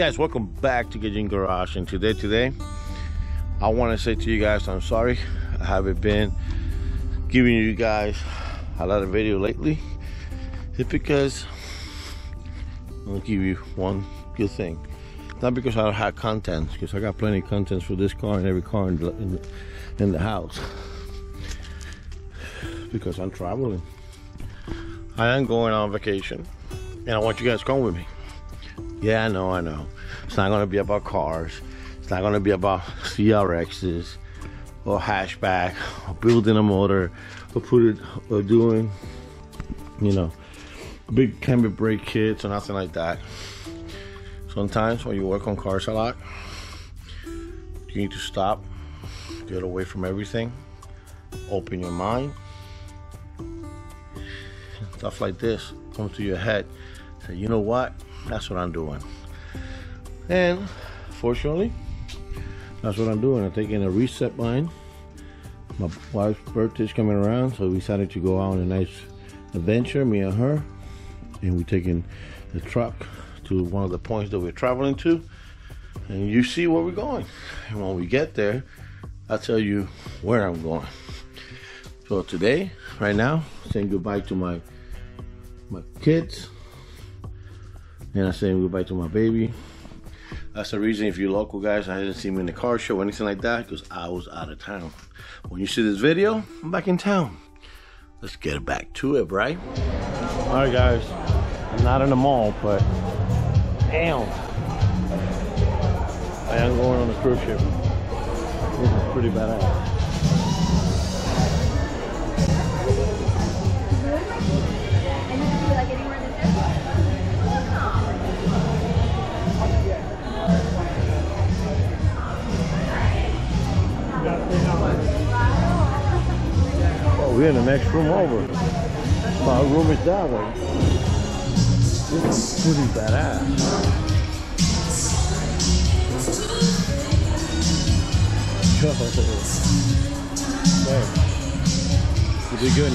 guys welcome back to Gaijin Garage and today today I want to say to you guys I'm sorry I haven't been giving you guys a lot of video lately. It's because I'll give you one good thing. Not because I don't have content because I got plenty of contents for this car and every car in the, in the, in the house. Because I'm traveling. I am going on vacation and I want you guys come with me yeah, I know, I know. It's not gonna be about cars. It's not gonna be about CRXs or hatchback or building a motor or put it or doing, you know, big camber brake kits or nothing like that. Sometimes when you work on cars a lot, you need to stop, get away from everything, open your mind. Stuff like this comes to your head. Say, you know what? That's what I'm doing. And fortunately, that's what I'm doing. I'm taking a reset line. My wife's birthday's coming around, so we decided to go out on a nice adventure, me and her. And we're taking the truck to one of the points that we're traveling to. And you see where we're going. And when we get there, I'll tell you where I'm going. So today, right now, saying goodbye to my my kids, and I'm saying goodbye to my baby. That's the reason if you're local guys, I didn't see me in the car show or anything like that because I was out of town. When you see this video, I'm back in town. Let's get back to it, right? All right, guys. I'm not in the mall, but damn. I am going on a cruise ship. This is pretty badass. We're in the next room over. My room is down there. This is pretty badass. okay. You did good.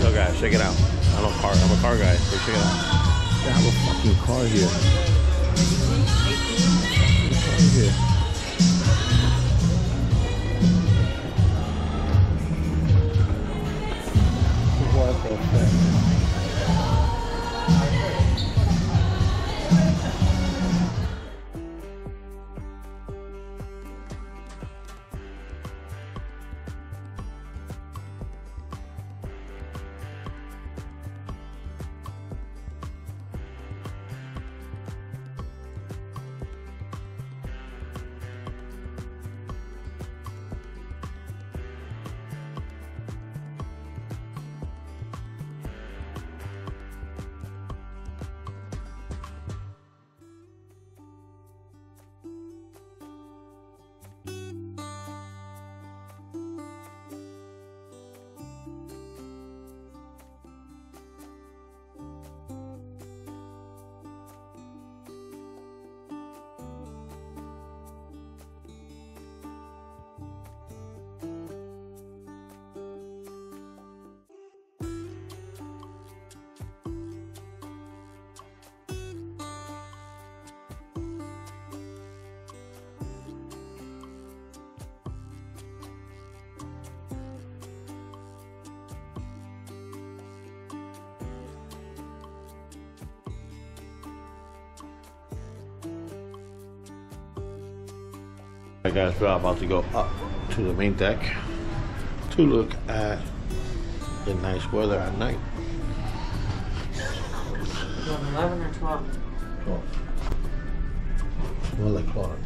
Yo guys, check it out. I'm a car I'm a car guy, so check it out. They have a fucking car here. Alright guys, we're about to go up to the main deck to look at the nice weather at night. 11 or 12? 12. Well, like clock.